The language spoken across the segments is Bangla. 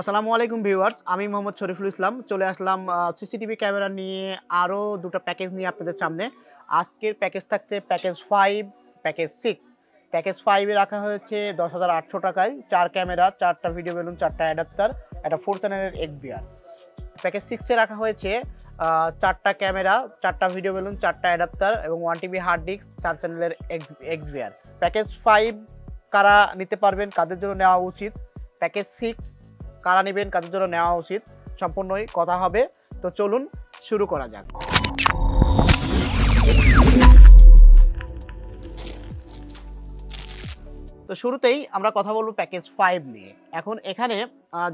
আসসালামু আলাইকুম ভিউয়ার্স, আমি মোহাম্মদ শরীফুল ইসলাম। চলে আসলাম সিসিটিভি ক্যামেরা নিয়ে আরও দুটো প্যাকেজ নিয়ে আপনাদের সামনে। আজকের প্যাকেজ থাকছে package five, package six. Package ফাইভে রাখা হয়েছে দশ হাজার আটশো টাকায়। চার ক্যামেরা, চারটা ভিডিও বেলুন, চারটা অ্যাডাপ্টার, একটা ফোর চ্যানেলের এক্সবিআর প্যাকেজ সিক্সে রাখা হয়েছে চারটা ক্যামেরা, চারটা ভিডিও বেলুন, চারটা অ্যাডাপ্টার এবং ওয়ান টিবি হার্ড ডিস্ক, চার চ্যানেলের এক্সবিআর প্যাকেজ ফাইভ কারা নিতে পারবেন, কাদের জন্য নেওয়া উচিত? প্যাকেজ সিক্স কারা নেবেন, কাদের জন্য নেওয়া উচিত, সম্পূর্ণই কথা হবে। তো চলুন শুরু করা যাক। তো শুরুতেই আমরা কথা বলব প্যাকেজ ফাইভ নিয়ে। এখন এখানে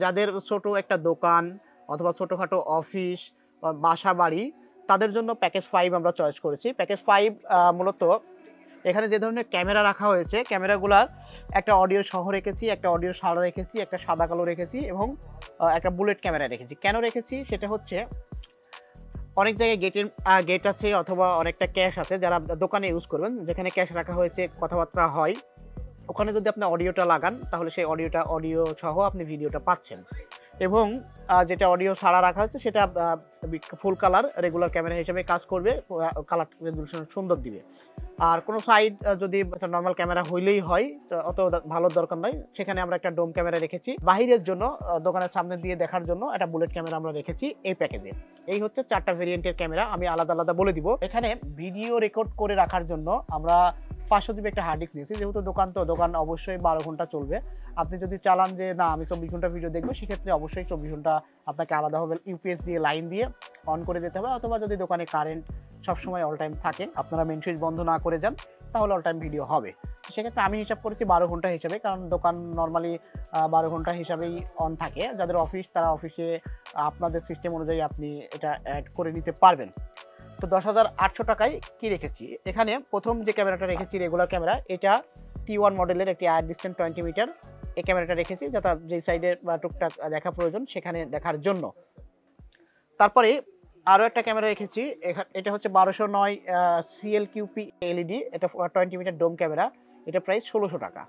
যাদের ছোট একটা দোকান অথবা ছোটোখাটো অফিস বাসা বাড়ি তাদের জন্য প্যাকেজ ফাইভ আমরা চয়েস করেছি। প্যাকেজ ফাইভ মূলত এখানে যে ধরনের ক্যামেরা রাখা হয়েছে, ক্যামেরাগুলার একটা অডিও সহ রেখেছি, একটা অডিও সাদা রেখেছি, একটা সাদা কালো রেখেছি এবং একটা বুলেট ক্যামেরা রেখেছি। কেন রেখেছি? সেটা হচ্ছে অনেক জায়গায় গেটের গেট আছে অথবা অনেকটা ক্যাশ আছে যারা দোকানে ইউজ করবেন, যেখানে ক্যাশ রাখা হয়েছে, কথাবার্তা হয়। ওখানে যদি আপনি অডিওটা লাগান, তাহলে সেই অডিওটা, অডিও সহ আপনি ভিডিওটা পাচ্ছেন। এবং যেটা অডিও ছাড়া রাখা হয়েছে, সেটা ফুল কালার রেগুলার ক্যামেরা হিসেবে কাজ করবে কালার রেজলিউশন সুন্দর দিবে। আর কোনো সাইড যদি নর্মাল ক্যামেরা হইলেই হয় অত ভালো দরকার নয় সেখানে আমরা একটা ডোম ক্যামেরা রেখেছি। বাহিরের জন্য দোকানের সামনে দিয়ে দেখার জন্য একটা বুলেট ক্যামেরা আমরা রেখেছি এই প্যাকেজে এই হচ্ছে চারটা ভেরিয়েন্টের ক্যামেরা আমি আলাদা আলাদা বলে দিব। এখানে ভিডিও রেকর্ড করে রাখার জন্য আমরা পাঁচশো জিবি একটা হার্ড ডিস্ক নিয়েছি। যেহেতু দোকান তো, দোকান অবশ্যই বারো ঘণ্টা চলবে। আপনি যদি চালান যে, না, আমি চব্বিশ ঘণ্টা ভিডিও দেখব, সেক্ষেত্রে অবশ্যই চব্বিশ ঘণ্টা আপনাকে আলাদাভাবে ইউপিএস দিয়ে লাইন দিয়ে অন করে দিতে হবে। অথবা যদি দোকানে কারেন্ট সবসময় অল টাইম থাকে। আপনারা মেন সুইচ বন্ধ না করে যান, তাহলে অল টাইম ভিডিও হবে। সেক্ষেত্রে আমি হিসাব করেছি বারো ঘণ্টা হিসাবে, কারণ দোকান নর্মালি বারো ঘণ্টা হিসাবেই অন থাকে। যাদের অফিস তারা অফিসে আপনাদের সিস্টেম অনুযায়ী আপনি এটা অ্যাড করে নিতে পারবেন। তো দশ হাজার আটশো টাকায় কি রেখেছি? এখানে প্রথম যে ক্যামেরাটা রেখেছি রেগুলার ক্যামেরা এটা টি ওয়ান মডেলের একটি আয়ার ডিস্টেন্স টোয়েন্টি মিটার এই ক্যামেরাটা রেখেছি যাতে যেই সাইডে বা টুকটাক দেখা প্রয়োজন সেখানে দেখার জন্য। তারপরে আরও একটা ক্যামেরা রেখেছি। এটা হচ্ছে বারোশো নয় সিএল কিউপি এলইডি এটা টোয়েন্টি মিটার ডোম ক্যামেরা। এটা প্রাইস ষোলোশো টাকা।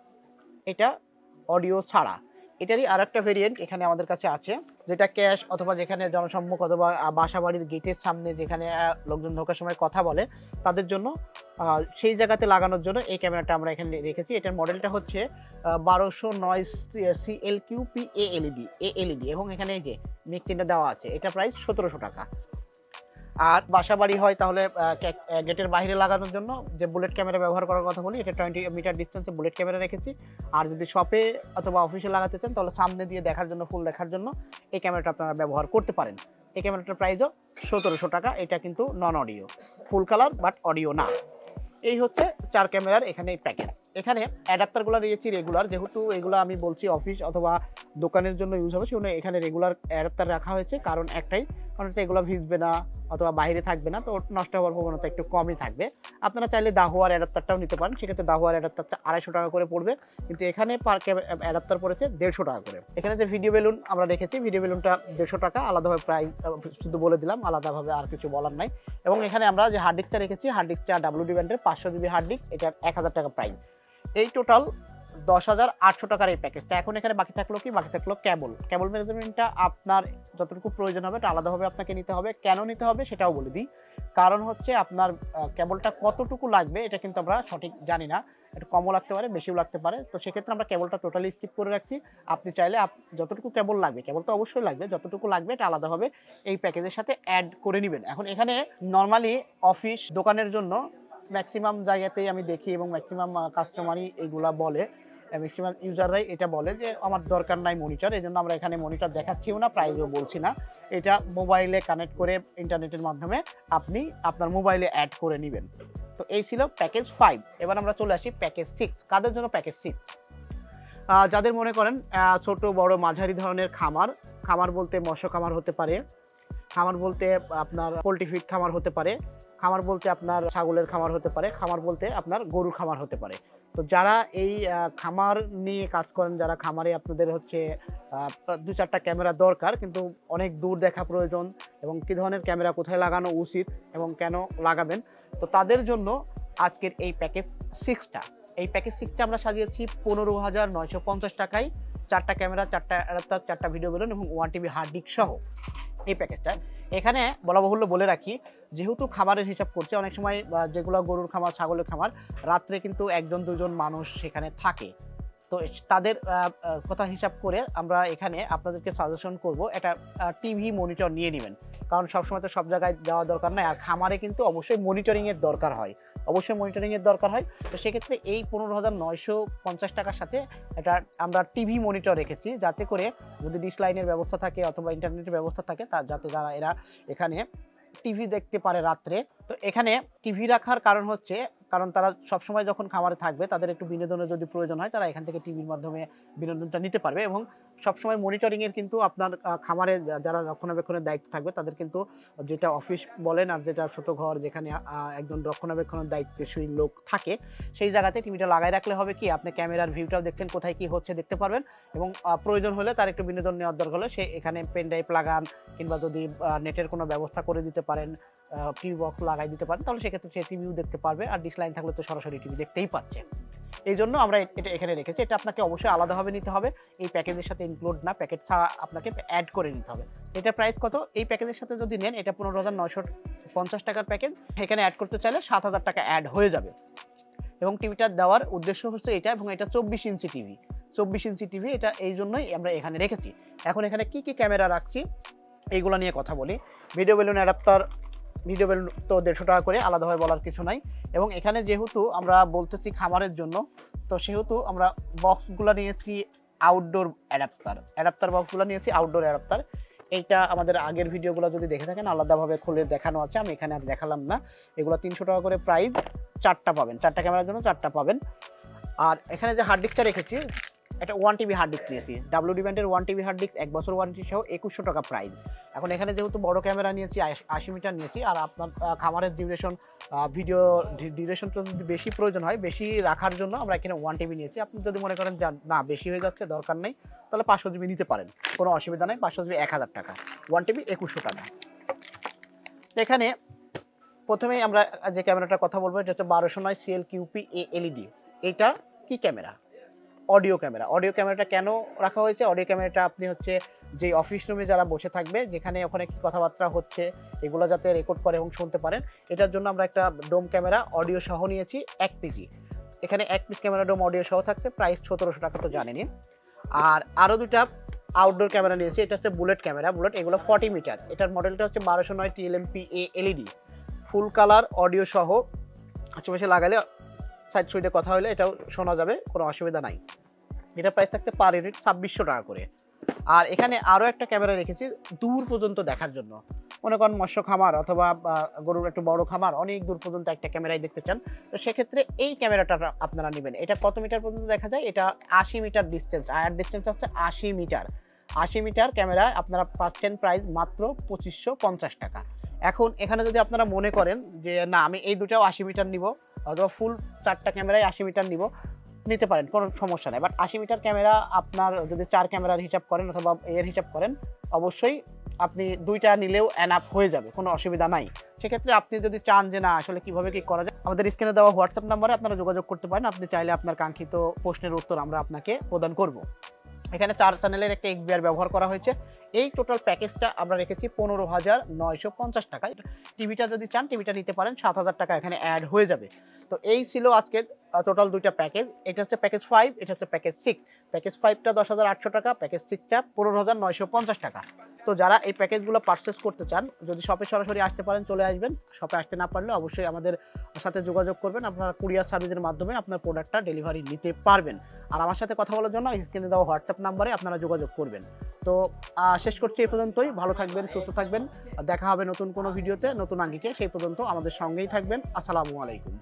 এটা অডিও ছাড়া। এটারই আর একটা ভেরিয়েন্ট এখানে আমাদের কাছে আছে, যেটা ক্যাশ অথবা যেখানে জনসম্মুখ অথবা বাসা বাড়ির গেটের সামনে যেখানে লোকজন ঢোকার সময় কথা বলে, তাদের জন্য সেই জায়গাতে লাগানোর জন্য এই ক্যামেরাটা আমরা এখানে রেখেছি। এটার মডেলটা হচ্ছে বারোশো নয় C L Q P A LED A LED এবং এখানে যে মিক দেওয়া আছে। এটা প্রাইস সতেরোশো টাকা। আর বাসা বাড়ি হয় তাহলে গেটের বাইরে লাগানোর জন্য যে বুলেট ক্যামেরা ব্যবহার করার কথা বলি, এটা টোয়েন্টি মিটার ডিস্টেন্সে বুলেট ক্যামেরা রেখেছি। আর যদি শপে অথবা অফিসে লাগাতে চান, তাহলে সামনে দিয়ে দেখার জন্য ফুল দেখার জন্য এই ক্যামেরাটা আপনারা ব্যবহার করতে পারেন। এই ক্যামেরাটার প্রাইসও সতেরোশো টাকা, এটা কিন্তু non audio full colour but audio না। এই হচ্ছে চার ক্যামেরার এখানে প্যাকেজ এখানে অ্যাডাপ্টারগুলো নিয়েছি রেগুলার যেহেতু এগুলো আমি বলছি অফিস অথবা দোকানের জন্য ইউজ হবে, সেজন্য এখানে রেগুলার অ্যাডাপ্টার রাখা হয়েছে। কারণ একটাই, কারণ এগুলো ভিজবে না অথবা বাইরে থাকবে না, তো নষ্ট হওয়ার প্রবণতা একটু কমই থাকবে। আপনারা চাইলে দাহুয়ার অ্যাডাপ্টারটাও নিতে পারেন, সেক্ষেত্রে দাহুয়ার অ্যাডাপ্টারটা আড়াইশো টাকা করে পড়বে। কিন্তু এখানে পার অ্যাডাপ্টার পড়েছে দেড়শো টাকা করে। এখানে যে ভিডিও বেলুন আমরা রেখেছি ভিডিও বেলুনটা দেড়শো টাকা, আলাদাভাবে প্রাইস শুধু বলে দিলাম, আলাদাভাবে আর কিছু বলার নাই। এবং এখানে আমরা যে হার্ড ডিস্কটা রেখেছি হার্ড ডিস্কটা ডাব্লিউডি ব্যান্ডের পাঁচশো জিবি হার্ড ডিস্ক এটা এক হাজার টাকা প্রাইস এই টোটাল দশ হাজার আটশো টাকার এই প্যাকেজটা এখন এখানে বাকি থাকল কি? বাকি থাকল কেবল কেবল ম্যানেজমেন্টটা আপনার যতটুকু প্রয়োজন হবে, এটা আলাদাভাবে আপনাকে নিতে হবে। কেন নিতে হবে সেটাও বলে দিই। কারণ হচ্ছে আপনার কেবলটা কতটুকু লাগবে, এটা কিন্তু আমরা সঠিক জানি না। এটা কমও লাগতে পারে, বেশিও লাগতে পারে। তো সেক্ষেত্রে আমরা কেবলটা টোটালি স্কিপ করে রাখছি। আপনি চাইলে আপ- যতটুকু কেবল লাগবে কেবল তো অবশ্যই লাগবে, যতটুকু লাগবে এটা আলাদাভাবে এই প্যাকেজের সাথে অ্যাড করে নেবেন। এখন এখানে নর্মালি অফিস দোকানের জন্য ম্যাক্সিমাম জায়গাতেই আমি দেখি এবং ম্যাক্সিমাম কাস্টমারই এইগুলা বলে। ম্যাক্সিমাম ইউজাররাই এটা বলে যে, আমার দরকার নাই মনিটর এই জন্য আমরা এখানে মনিটর দেখাচ্ছিও না প্রাইজও বলছি না। এটা মোবাইলে কানেক্ট করে ইন্টারনেটের মাধ্যমে আপনি আপনার মোবাইলে অ্যাড করে নেবেন। তো এই ছিল প্যাকেজ ফাইভ এবার আমরা চলে আসি প্যাকেজ সিক্স কাদের জন্য প্যাকেজ সিক্স যাদের মনে করেন ছোট, বড়, মাঝারি ধরনের খামার খামার বলতে মৎস্য খামার হতে পারে, খামার বলতে আপনার পোলট্রি ফিড খামার হতে পারে খামার বলতে আপনার ছাগলের খামার হতে পারে, খামার বলতে আপনার গরুর খামার হতে পারে। তো যারা এই খামার নিয়ে কাজ করেন, যারা খামারে আপনাদের হচ্ছে দু চারটা ক্যামেরা দরকার, কিন্তু অনেক দূর দেখা প্রয়োজন এবং কী ধরনের ক্যামেরা কোথায় লাগানো উচিত এবং কেন লাগাবেন, তো তাদের জন্য আজকের এই প্যাকেজ সিক্সটা। এই প্যাকেজ সিক্সটা আমরা সাজিয়েছি পনেরো হাজার নয়শো পঞ্চাশ টাকায়। চারটা ক্যামেরা, চারটা অ্যাডাপ্টার, চারটা ভিডিও বেলুন এবং ওয়ান টিভি হার্ড ডিস্ক সহ। এই প্যাকেজটা এখানে বলা বাহুল্য বলে রাখি, যেহেতু খাবারের হিসাব করছে, অনেক সময় যেগুলো গরুর খামার, ছাগলের খামার, রাত্রে কিন্তু একজন, দুজন মানুষ সেখানে থাকে। তো তাদের কথা হিসাব করে আমরা এখানে আপনাদেরকে সাজেশন করব, একটা টিভি মনিটর নিয়ে নেবেন। কারণ সবসময় তো সব জায়গায় যাওয়া দরকার নাই। আর খামারে কিন্তু অবশ্যই মনিটরিংয়ের দরকার হয়। অবশ্যই মনিটরিংয়ের দরকার হয়। তো সেক্ষেত্রে এই পনেরো হাজার নয়শো পঞ্চাশ টাকার সাথে এটা আমরা টিভি মনিটর রেখেছি, যাতে করে যদি ডিশ লাইনের ব্যবস্থা থাকে অথবা ইন্টারনেটের ব্যবস্থা থাকে, তা যাতে যারা এরা এখানে টিভি দেখতে পারে রাত্রে। তো এখানে টিভি রাখার কারণ হচ্ছে, কারণ তারা সবসময় যখন খামারে থাকবে, তাদের একটু বিনোদনের যদি প্রয়োজন হয়, তারা এখান থেকে টিভির মাধ্যমে বিনোদনটা নিতে পারবে এবং সবসময় মনিটরিংয়ের কিন্তু আপনার খামারে যারা রক্ষণাবেক্ষণের দায়িত্ব থাকবে, তাদের কিন্তু যেটা অফিস বলেন আর যেটা ছোট ঘর যেখানে একজন রক্ষণাবেক্ষণের দায়িত্বশীল লোক থাকে, সেই জায়গাতে টিভিটা লাগাই রাখলে হবে কি, আপনি ক্যামেরার ভিউটাও দেখছেন কোথায় কি হচ্ছে দেখতে পারবেন এবং প্রয়োজন হলে তার একটু বিনোদন নেওয়ার দরকার হলে সে এখানে পেন ড্রাইভ লাগান কিংবা যদি নেটের কোনো ব্যবস্থা করে দিতে পারেন টিভি বক্স লাগাই দিতে পারেন, তাহলে সেক্ষেত্রে সে টিভিও দেখতে পারবে, আর ডিসলাইন থাকলে তো সরাসরি টিভি দেখতেই পাচ্ছে এই জন্য আমরা এটা এখানে রেখেছি। এটা আপনাকে অবশ্যই আলাদাভাবে নিতে হবে। এই প্যাকেজের সাথে ইনক্লুড না প্যাকেজ ছাড়া আপনাকে অ্যাড করে নিতে হবে। এটা প্রাইস কত? এই প্যাকেজের সাথে যদি নেন, এটা পনেরো হাজার নয়শো পঞ্চাশ টাকার প্যাকেজ এখানে অ্যাড করতে চাইলে সাত হাজার টাকা অ্যাড হয়ে যাবে। এবং টিভিটা দেওয়ার উদ্দেশ্য হচ্ছে এটা এবং এটা চব্বিশ ইঞ্চি টিভি চব্বিশ ইঞ্চি টিভি এটা এই জন্যই আমরা এখানে রেখেছি। এখন এখানে কি কি ক্যামেরা রাখছি, এইগুলো নিয়ে কথা বলি। Video balun adapter video balun তো দেড়শো টাকা করে আলাদাভাবে বলার কিছু নাই। এবং এখানে যেহেতু আমরা বলতেছি খামারের জন্য, তো সেহেতু আমরা বক্সগুলো নিয়েছি আউটডোর অ্যাডাপ্টার অ্যাডাপ্টার বক্সগুলো নিয়েছি আউটডোর অ্যাডাপ্টার এইটা আমাদের আগের ভিডিওগুলো যদি দেখে থাকেন, আলাদাভাবে খুলে দেখানো আছে, আমি এখানে আর দেখালাম না। এগুলো তিনশো টাকা করে প্রাইস চারটা পাবেন। চারটা ক্যামেরার জন্য চারটা পাবেন। আর এখানে যে হার্ড ডিস্কটা রেখেছি এটা ওয়ান টিভি হার্ড ডিস্ক নিয়েছি। ডাব্লিউ ডিব্যান্ডের ওয়ান টিভি হার্ড ডিস্ক এক বছর ওয়ারেন্টি সহ একুশশো টাকা প্রাইস এখন এখানে যেহেতু বড় ক্যামেরা নিয়েছি, আশ- মিটার নিয়েছি, আর আপনার খামারের ডিউরেশন ভিডিও ডিউরেশনটা যদি বেশি প্রয়োজন হয়, বেশি রাখার জন্য আমরা এখানে ওয়ান টিভি নিয়েছি। আপনি যদি মনে করেন না, বেশি হয়ে যাচ্ছে, দরকার নেই, তাহলে পাঁচশো জিবি নিতে পারেন। কোনো অসুবিধা নেই, পাঁচশো জিবি এক হাজার টাকা। ওয়ান টিভি একুশশো টাকা। এখানে প্রথমেই আমরা যে ক্যামেরাটার কথা বলব, এটা হচ্ছে বারোশো নয় সিএল কিউপি এ এলইডি এটা কি ক্যামেরা অডিও ক্যামেরা। অডিও ক্যামেরাটা কেন রাখা হয়েছে? অডিও ক্যামেরাটা আপনি হচ্ছে যে অফিস রুমে যারা বসে থাকবে, যেখানে ওখানে কি কথাবার্তা হচ্ছে, এগুলো যাতে রেকর্ড করে এবং শুনতে পারেন, এটার জন্য আমরা একটা ডোম ক্যামেরা অডিও সহ নিয়েছি এক পিজি এখানে এক পিস ক্যামেরা ডোম অডিও সহ থাকছে প্রাইস সতেরোশো টাকা তো জানেনি আর আরও দুটা আউটডোর ক্যামেরা নিয়েছি, এটা হচ্ছে বুলেট ক্যামেরা। বুলেট এগুলো ফর্টি মিটার এটার মডেলটা হচ্ছে বারোশো নয় TLMP A LED full colour audio সহ, আশেপাশে লাগালে সাইড সুইডে কথা হলে এটাও শোনা যাবে, কোনো অসুবিধা নাই। এটা প্রাইস থাকতে পার ইউনিট ছাব্বিশশো টাকা করে। আর এখানে আরও একটা ক্যামেরা রেখেছি, দূর পর্যন্ত দেখার জন্য। মনে করেন মৎস্য খামার অথবা গরুর একটু বড় খামার, অনেক দূর পর্যন্ত একটা ক্যামেরাই দেখতে চান। তো সেক্ষেত্রে এই ক্যামেরাটা আপনারা নেবেন। এটা কত মিটার পর্যন্ত দেখা যায়? এটা আশি মিটার ডিস্টেন্স আয়ার ডিস্টেন্স হচ্ছে আশি মিটার আশি মিটার ক্যামেরা আপনারা পাচ্ছেন প্রাইস মাত্র পঁচিশশো পঞ্চাশ টাকা। এখন এখানে যদি আপনারা মনে করেন যে, না, আমি এই দুটাও আশি মিটার নিব, অথবা ফুল চারটা ক্যামেরায় আশি মিটার নিব, নিতে পারেন, কোনো সমস্যা নেই। বাট আশি মিটার ক্যামেরা আপনার যদি চার ক্যামেরার হিসাব করেন অথবা এর হিসাব করেন, অবশ্যই আপনি দুইটা নিলেও অ্যানাপ হয়ে যাবে, কোনো অসুবিধা নাই। সেক্ষেত্রে আপনি যদি চান যে, না, আসলে কীভাবে কি করা যায়? আমাদের স্ক্রিনে দেওয়া হোয়াটসঅ্যাপ নাম্বারে আপনারা যোগাযোগ করতে পারেন। আপনি চাইলে আপনার কাঙ্ক্ষিত প্রশ্নের উত্তর আমরা আপনাকে প্রদান করব। এখানে চার চ্যানেলের একটা এক্সবিআর ব্যবহার করা হয়েছে। এই টোটাল প্যাকেজটা আমরা রেখেছি পনেরো হাজার নয়শো পঞ্চাশ টাকা টিভিটা যদি চান টিভিটা নিতে পারেন, সাত হাজার টাকা এখানে অ্যাড হয়ে যাবে। তো এই ছিল আজকের টোটাল দুইটা প্যাকেজ এটা হচ্ছে প্যাকেজ ফাইভ এটা হচ্ছে প্যাকেজ সিক্স প্যাকেজ ফাইভটা দশ হাজার আটশো টাকা প্যাকেজ সিক্সটা পনেরো হাজার নয়শো পঞ্চাশ টাকা। তো যারা এই প্যাকেজগুলো পারচেস করতে চান, যদি শপে সরাসরি আসতে পারেন, চলে আসবেন। শপে আসতে না পারলে অবশ্যই আমাদের সাথে যোগাযোগ করবেন। আপনারা কুরিয়ার সার্ভিসের মাধ্যমে আপনার প্রোডাক্টটা ডেলিভারি নিতে পারবেন। আর আমার সাথে কথা বলার জন্য স্ক্রিনে দেওয়া হোয়াটসঅ্যাপ নাম্বারে আপনারা যোগাযোগ করবেন। তো শেষ করছি এই পর্যন্তই। ভালো থাকবেন, সুস্থ থাকবেন। দেখা হবে নতুন কোনো ভিডিওতে, নতুন আঙ্গিকে, সেই পর্যন্ত আমাদের সঙ্গেই থাকবেন। আসসালামু আলাইকুম।